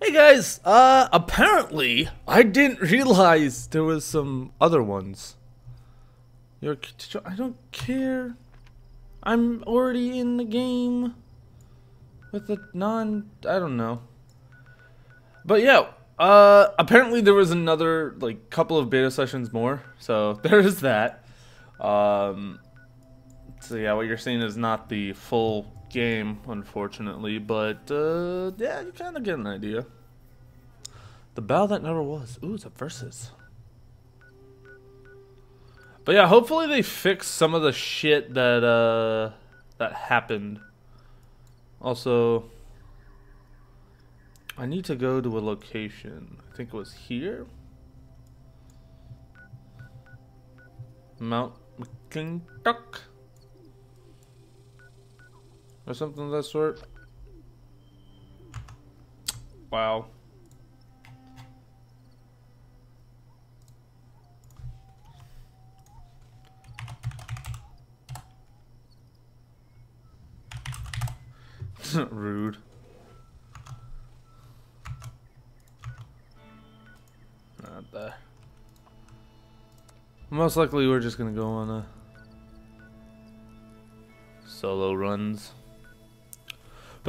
Hey guys, uh, apparently I didn't realize there was some other ones. I don't care. I'm already in the game with a non, I don't know. But yeah, uh, apparently there was another, like, couple of beta sessions more, so there is that. Um, so yeah, what you're seeing is not the full game, unfortunately, but uh, yeah, you kind of get an idea. The battle that never was. Ooh, it's a versus. But yeah, hopefully they fix some of the shit that uh that happened. Also, I need to go to a location. I think it was here. Mount McClintock or something of that sort. Wow. Rude. Not there. Most likely we're just gonna go on a solo runs.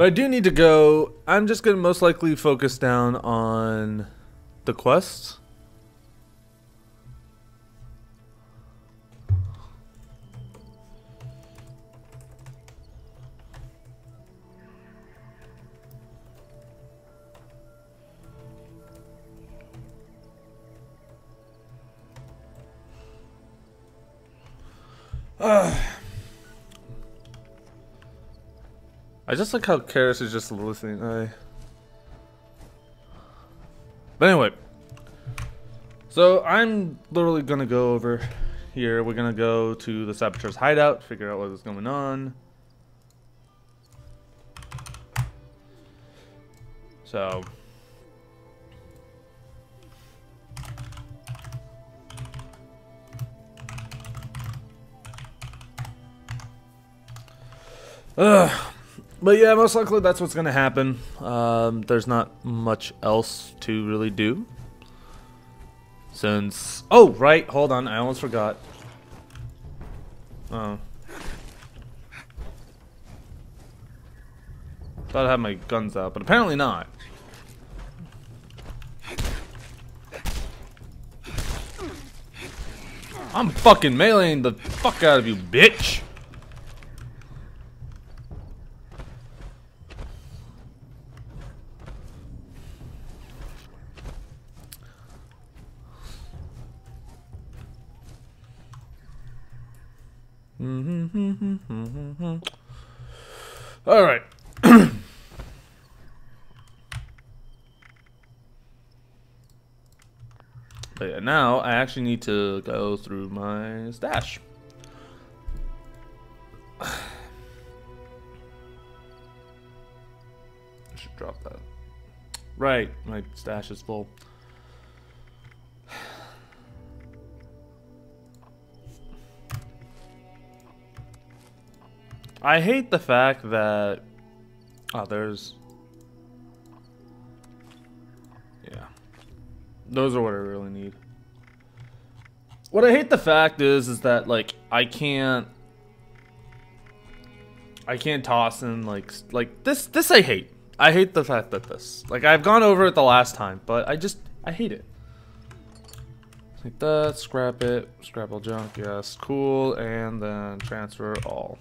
But I do need to go. I'm just going to most likely focus down on the quests. Uh. I just like how Karis is just listening. I... But anyway. So I'm literally gonna go over here. We're gonna go to the Saboteur's hideout, figure out what is going on. So Ugh. But yeah, most likely that's what's going to happen. Um, there's not much else to really do. Since... Oh, right. Hold on. I almost forgot. Oh. Thought I had my guns out, but apparently not. I'm fucking meleeing the fuck out of you, bitch! Actually need to go through my stash. I should drop that. Right, my stash is full. I hate the fact that... Oh, there's... Yeah. Those are what I really need. What I hate the fact is, is that, like, I can't... I can't toss in, like, like, this, this I hate. I hate the fact that this, like, I've gone over it the last time, but I just, I hate it. Like that, scrap it, scrap all junk, yes, cool, and then transfer all.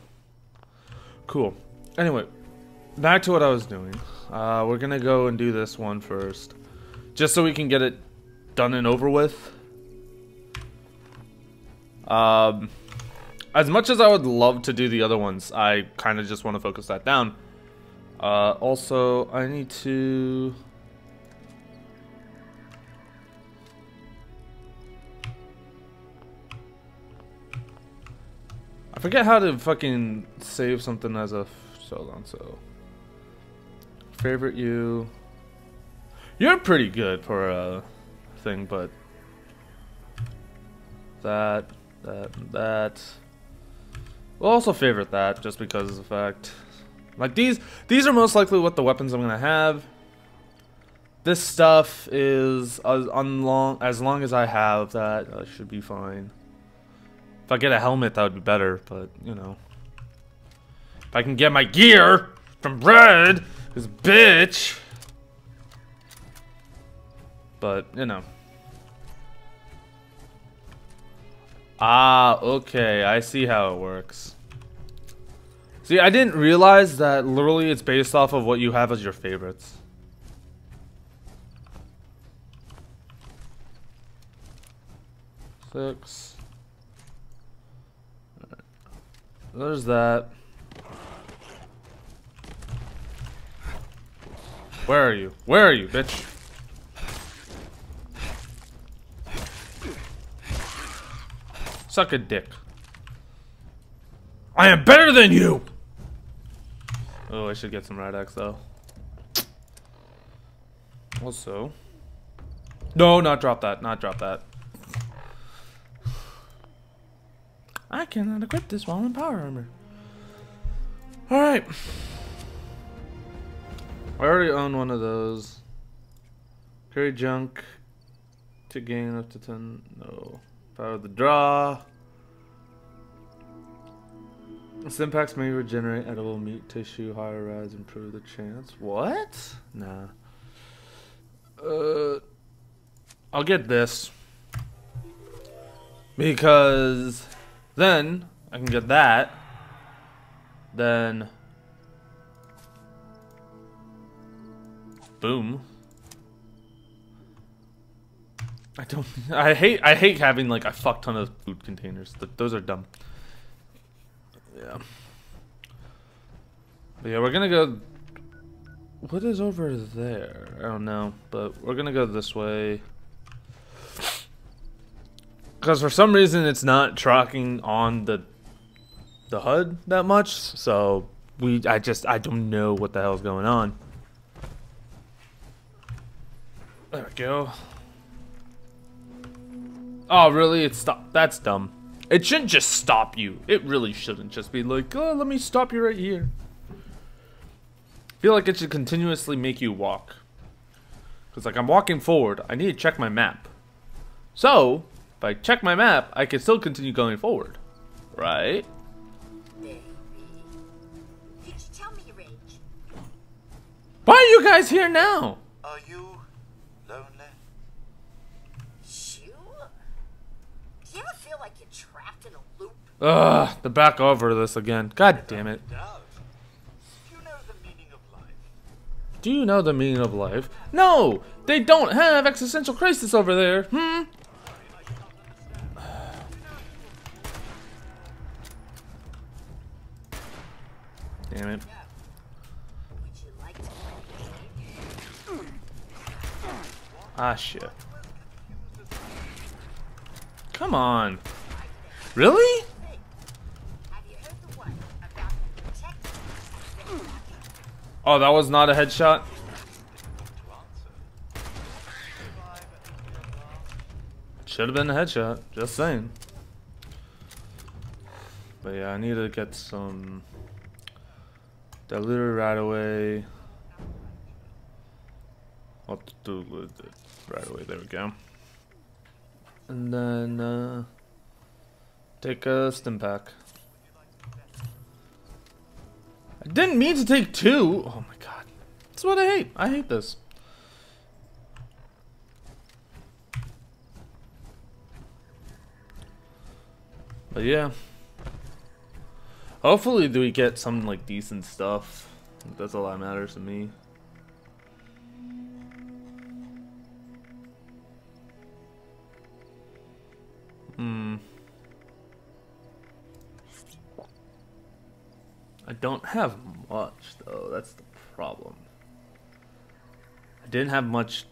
Cool. Anyway, back to what I was doing. Uh, we're gonna go and do this one first. Just so we can get it done and over with. Um, as much as I would love to do the other ones, I kind of just want to focus that down. Uh, also, I need to... I forget how to fucking save something as a hold on so favorite you you're pretty good for a thing but that that that we'll also favorite that just because of the fact like these these are most likely what the weapons I'm gonna have this stuff is as on long as long as I have that, I should be fine. If I get a helmet, that would be better. But you know, if I can get my gear from Red, this bitch. But you know. Ah, okay. I see how it works. See, I didn't realize that literally it's based off of what you have as your favorites. Six. There's that. Where are you? Where are you, bitch? Suck a dick. I am better than you! Oh, I should get some Rad-X though. Also. No, not drop that. Not drop that. I cannot equip this while in power armor. Alright. I already own one of those. Carry junk to gain up to 10. No. Power of the draw. Stimpaks may regenerate edible meat tissue, higher rise, improve the chance. What? Nah. Uh, I'll get this. Because then I can get that. Then boom. I don't. I hate. I hate having like a fuck ton of food containers. Th those are dumb. Yeah. But yeah, we're gonna go. What is over there? I don't know, but we're gonna go this way. Because for some reason it's not tracking on the the HUD that much, so we I just I don't know what the hell's going on. There we go. Oh, really? It's stop. That's dumb. It shouldn't just stop you. It really shouldn't just be like, oh, let me stop you right here. I feel like it should continuously make you walk. Because, like, I'm walking forward. I need to check my map. So, if I check my map, I can still continue going forward. Right? Why are you guys here now? Are you lonely? You? Do you ever feel like you're trapped in a loop? Ugh, the back over this again. God damn it. Do you know the meaning of life? No! They don't have existential crisis over there. Hmm? Damn it. Ah, shit. Come on. Really? Have you heard the one about the protect? Oh, that was not a headshot? Should have been a headshot. Just saying. But yeah, I need to get some diluted right away. What to do with it right away? There we go. And then uh, take a stim pack. Didn't mean to take two. Oh my god. That's what I hate. I hate this. But yeah. Hopefully do we get some like decent stuff. That's all that matters to me. Hmm. I don't have much though. That's the problem. I didn't have much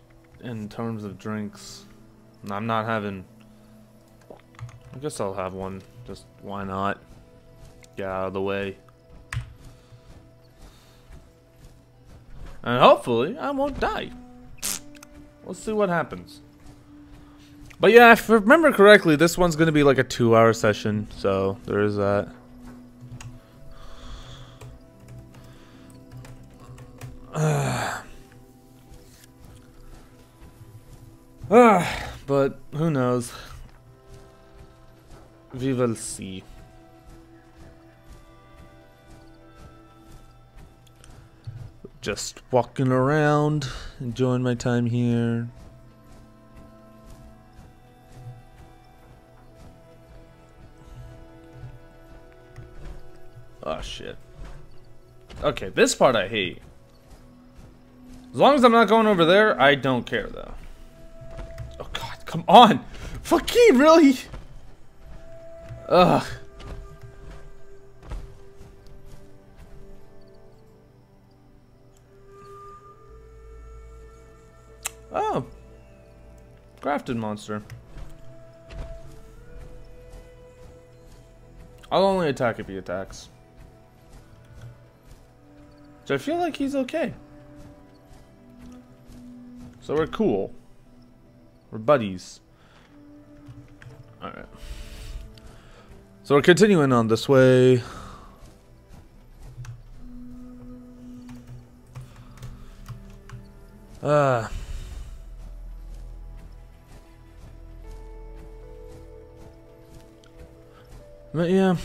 in terms of drinks. I'm not having. I guess I'll have one. Just why not? Get out of the way. And hopefully I won't die. We'll see what happens. But yeah, if I remember correctly, this one's gonna be like a two-hour session, so there is that. Will see. Just walking around, enjoying my time here. Oh shit. Okay, this part I hate. As long as I'm not going over there, I don't care though. Oh god, come on! Fucking really? Ugh. Oh. Grafton Monster. I'll only attack if he attacks. So I feel like he's okay. So we're cool. We're buddies. So we're continuing on this way. Uh But yeah.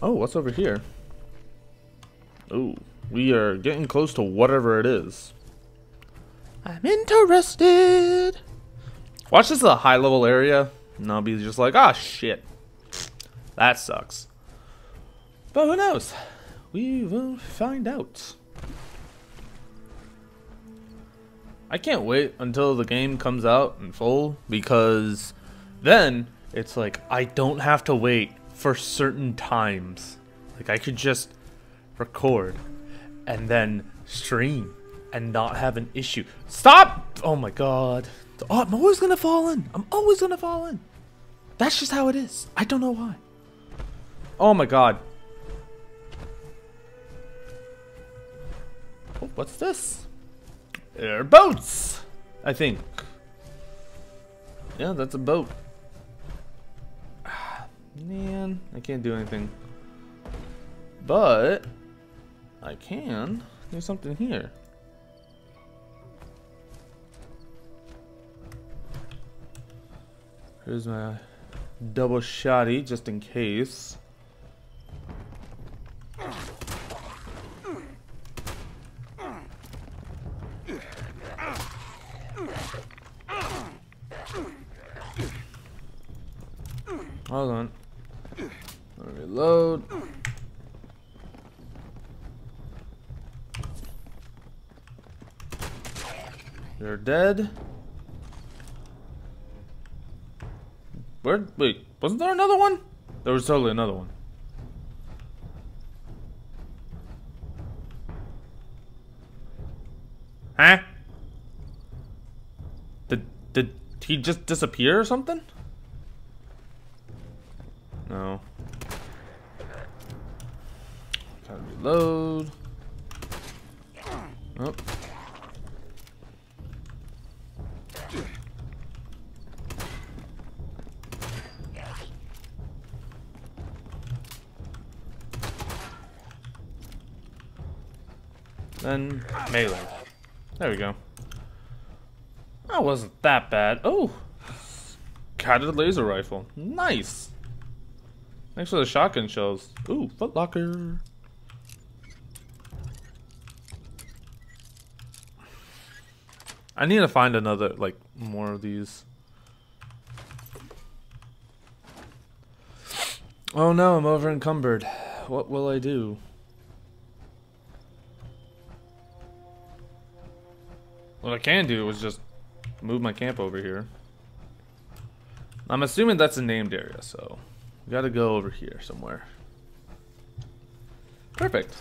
Oh, what's over here? Oh, we are getting close to whatever it is. I'm interested. Watch this is a high level area. And I'll be just like, ah, shit. That sucks. But who knows? We will find out. I can't wait until the game comes out in full because then it's like I don't have to wait for certain times. Like I could just record and then stream and not have an issue. Stop! Oh my god. Oh, I'm always gonna fall in. I'm always gonna fall in. That's just how it is. I don't know why. Oh my god. Oh, what's this? Air boats! I think. Yeah, that's a boat. Man, I can't do anything. But I can do something here. Here's my double shotty just in case. Hold on. Let me reload. You're dead. Where? Wait, wasn't there another one? There was totally another one. Huh? Did did he just disappear or something? No. Gotta reload. Oh. Then melee. There we go. That wasn't that bad. Oh! Guided laser rifle. Nice! Thanks for the shotgun shells. Ooh, footlocker. I need to find another, like, more of these. Oh no, I'm over encumbered. What will I do? What I can do is just move my camp over here. I'm assuming that's a named area, so we gotta go over here somewhere. Perfect.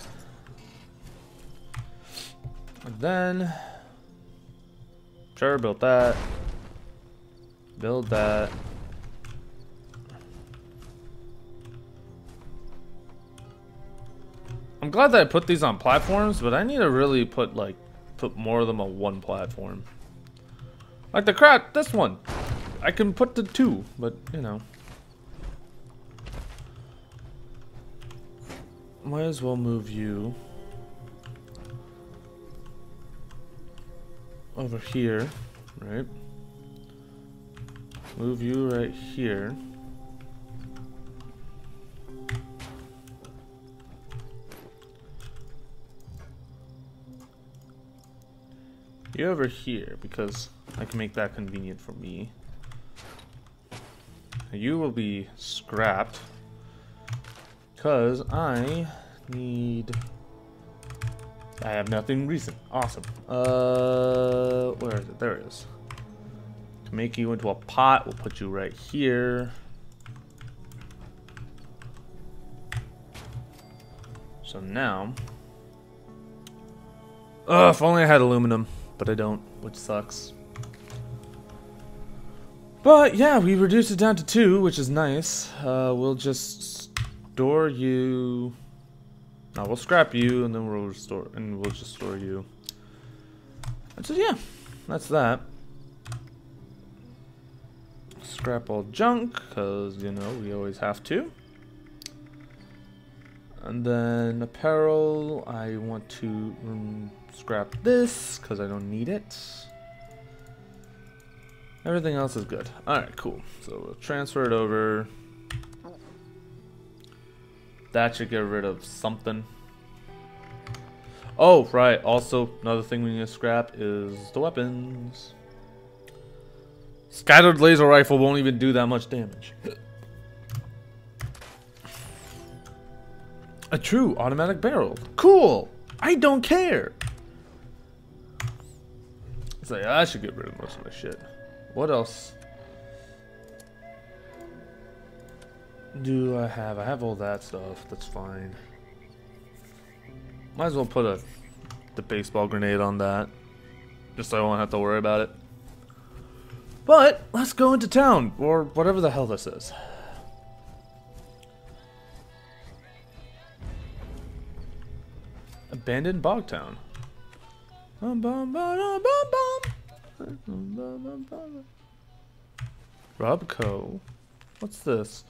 And then, sure, built that. Build that. I'm glad that I put these on platforms, but I need to really put like put more of them on one platform. Like the crap, this one. I can put the two, but you know. Might as well move you over here. right? Move you right here. You over here because I can make that convenient for me. You will be scrapped because I need. I have nothing recent. Awesome. Uh, where is it? There it is. To make you into a pot, we'll put you right here. So now, oh, if only I had aluminum, but I don't, which sucks. But yeah, we reduced it down to two, which is nice. Uh, we'll just store you. No, we'll scrap you, and then we'll restore, and we'll just store you. And so yeah, that's that. Scrap all junk, cause you know we always have to. And then apparel, I want to um, scrap this, cause I don't need it. Everything else is good. Alright, cool. So we'll transfer it over. That should get rid of something. Oh, right. Also, another thing we need to scrap is the weapons. Scattered laser rifle won't even do that much damage. A true automatic barrel. Cool! I don't care! It's like, I should get rid of most of my shit. What else do I have? I have all that stuff. That's fine. Might as well put a the baseball grenade on that. Just so I won't have to worry about it. But let's go into town, or whatever the hell this is. Abandoned Bogtown. Robco. What's this?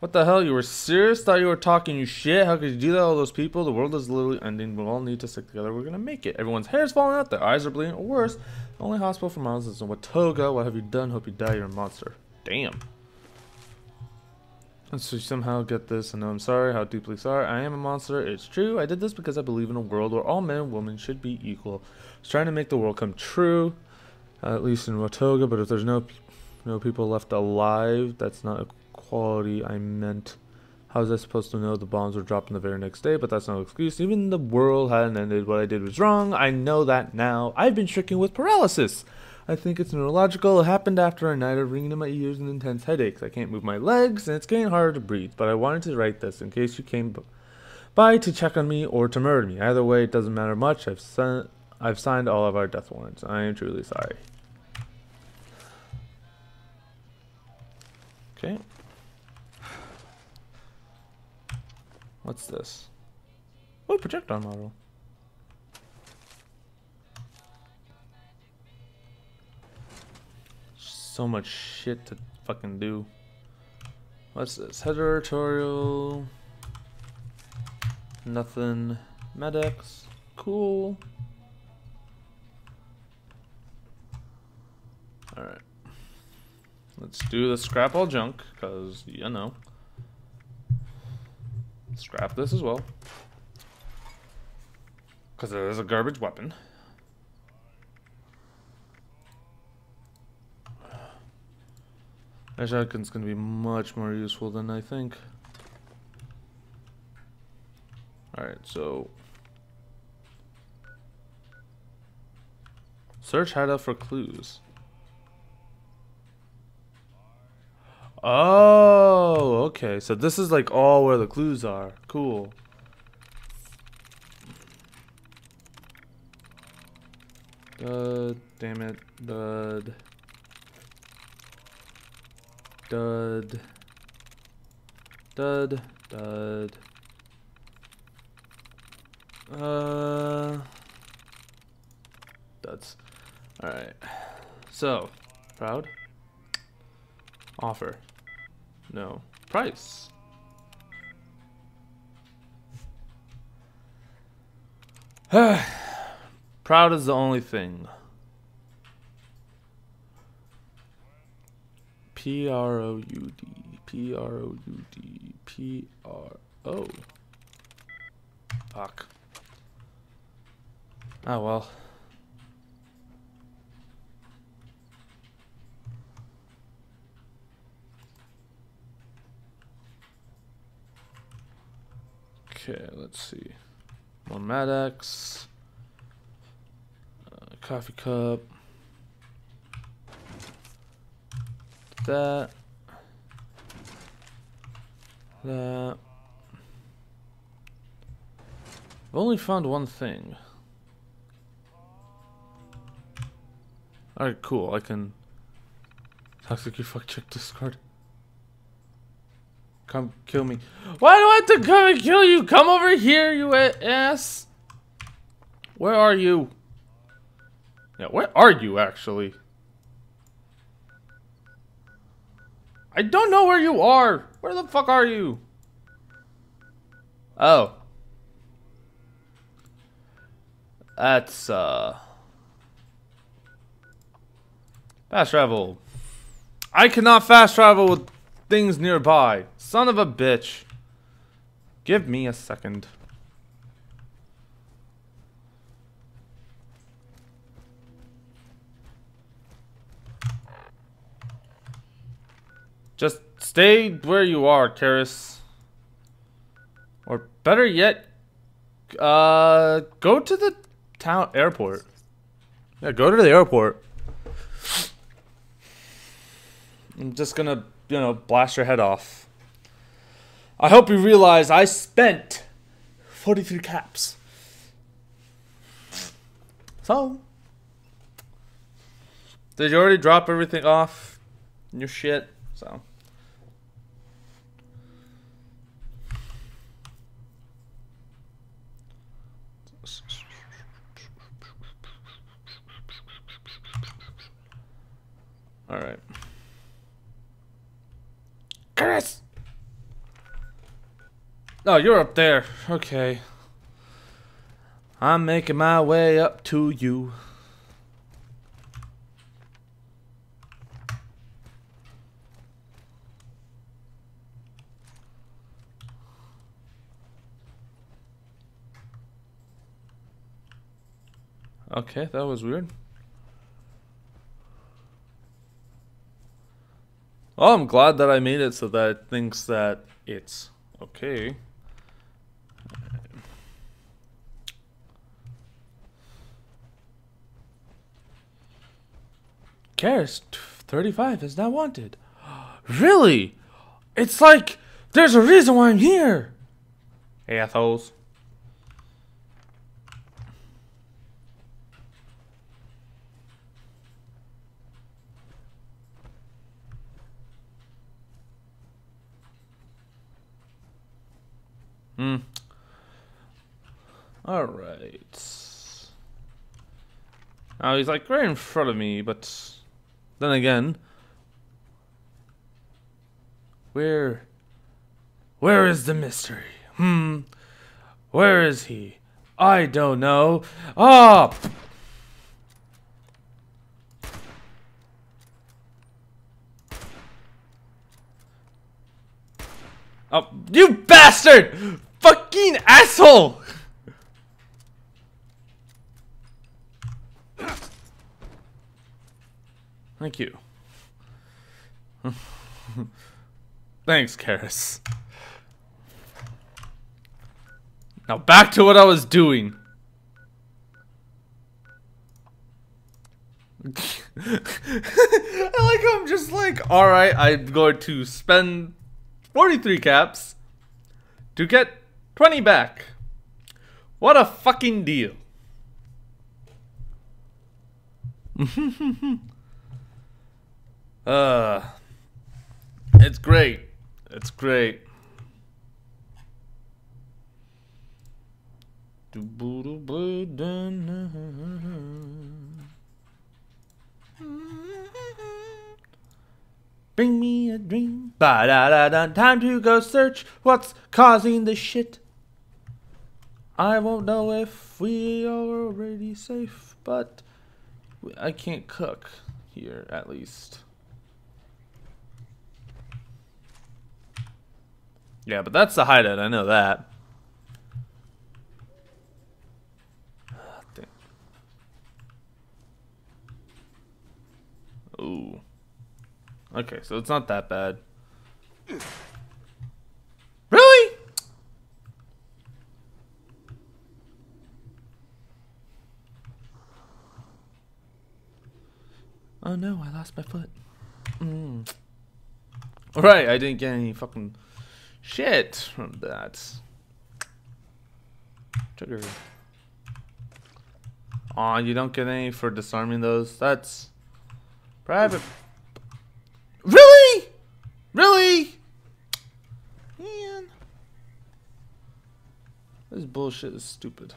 What the hell? You were serious? Thought you were talking you shit? How could you do that? All those people? The world is literally ending. We all need to stick together. We're gonna make it. Everyone's hair's falling out. Their eyes are bleeding. Or worse, the only hospital for miles is in Watoga. What have you done? Hope you die. You're a monster. Damn. And so somehow get this, know I'm sorry, how deeply sorry. I am a monster. It's true. I did this because I believe in a world where all men and women should be equal. I was trying to make the world come true, at least in Watoga. But if there's no, no people left alive, that's not equality. I meant, how was I supposed to know the bombs were dropped the very next day? But that's no excuse. Even the world hadn't ended. What I did was wrong. I know that now. I've been stricken with paralysis. I think it's neurological. It happened after a night of ringing in my ears and intense headaches. I can't move my legs, and it's getting harder to breathe. But I wanted to write this in case you came by to check on me or to murder me. Either way, it doesn't matter much. I've sent, I've signed all of our death warrants. I am truly sorry. Okay. What's this? Oh, projectile model. So much shit to fucking do. What's this? Header tutorial. Nothing. Medics. Cool. Alright. Let's do the scrap all junk, because, you know. Scrap this as well. Because it is a garbage weapon. That shotgun's gonna be much more useful than I think. Alright, so... Search hideout for clues. Oh, okay. So this is like all where the clues are. Cool. Uh, damn it. Dud. Dud. Dud. Dud. Uh. Duds. Alright. So, proud? Offer. No. Price. proud is the only thing. P R O U D P R O U D P R O. Fuck. Oh well. Okay, let's see. More Maddox. Uh, coffee cup. That. That. I've only found one thing. Alright, cool. I can. Toxic, you fuck check discard. Come kill me. Why do I have to come and kill you? Come over here, you ass. Where are you? Yeah, where are you actually? I don't know where you are. Where the fuck are you? Oh. That's, uh... Fast travel. I cannot fast travel with things nearby. Son of a bitch. Give me a second. Just stay where you are, Karis. Or better yet, uh, go to the town airport. Yeah, go to the airport. I'm just gonna, you know, blast your head off. I hope you realize I spent 43 caps. So, did you already drop everything off? Your shit? So. All right. Chris! Oh, you're up there. Okay. I'm making my way up to you. Okay, that was weird. Oh, I'm glad that I made it so that it thinks that it's okay. Karis, 35 is not wanted. Really? It's like there's a reason why I'm here. Assholes. Hmm. All right. Oh, he's like right in front of me, but then again, where, where is the mystery? Hmm. Where is he? I don't know. Ah. Oh, you bastard! Fucking asshole! Thank you. Thanks, Karis. Now back to what I was doing. I like I'm just like, alright, I'm going to spend 43 caps to get 20 back. What a fucking deal. uh It's great. It's great. Bring me a dream. Ba da da da. Time to go search what's causing the shit. I won't know if we are already safe, but I can't cook here at least. Yeah, but that's the hideout. I know that. Ah. Ooh. Okay, so it's not that bad. Really? Oh no, I lost my foot. Mm. Right, I didn't get any fucking shit from that. Trigger. Aw, you don't get any for disarming those? That's private. Really? Really? Man. This bullshit is stupid.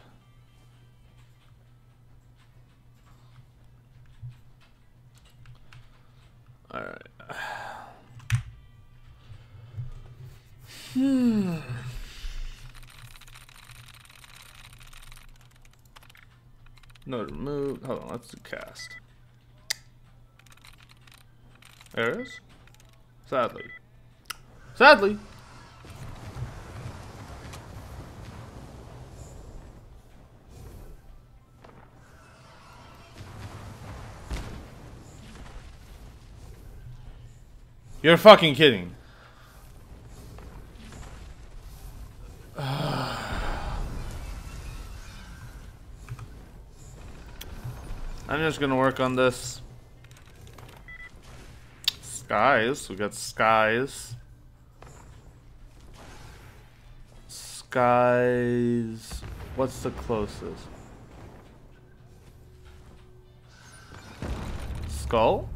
Let's cast. There it is. Sadly. Sadly. You're fucking kidding. I'm just gonna work on this. Skies. We got skies. Skies. What's the closest? Skull?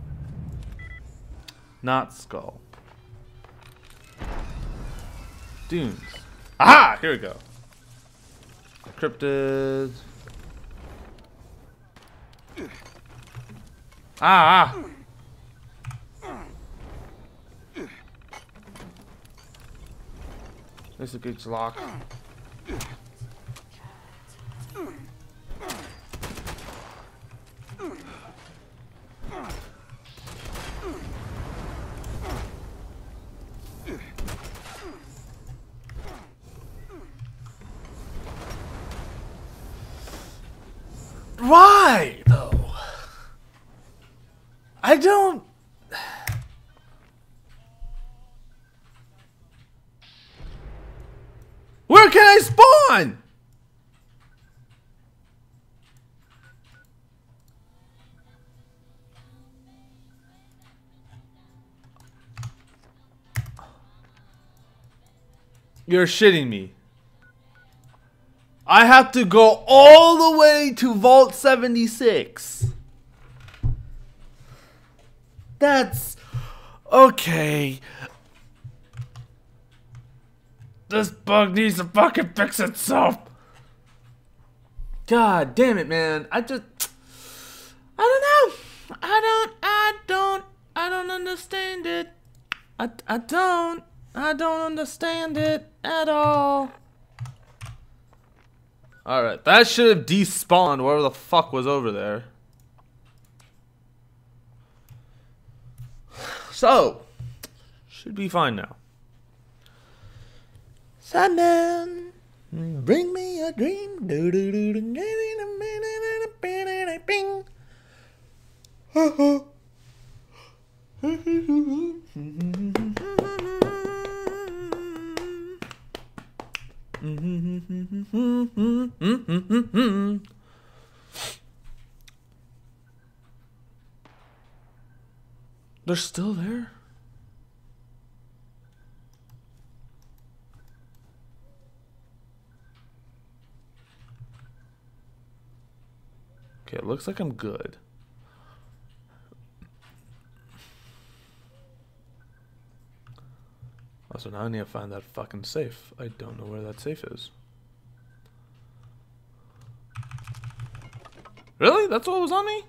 Not skull. Dunes. Aha! Here we go. Cryptids. Ah! ah. is a good lock. Spawn? You're shitting me. I have to go all the way to Vault 76. That's okay. This bug needs to fucking fix itself. God damn it, man. I just I don't know. I don't I don't I don't understand it. I I don't I don't understand it at all. Alright, that should have despawned whatever the fuck was over there. So, should be fine now. Sandman, bring me a dream. Do do do do bing. They're still there? Okay, it looks like I'm good. Also, now I need to find that fucking safe. I don't know where that safe is. Really? That's what was on me?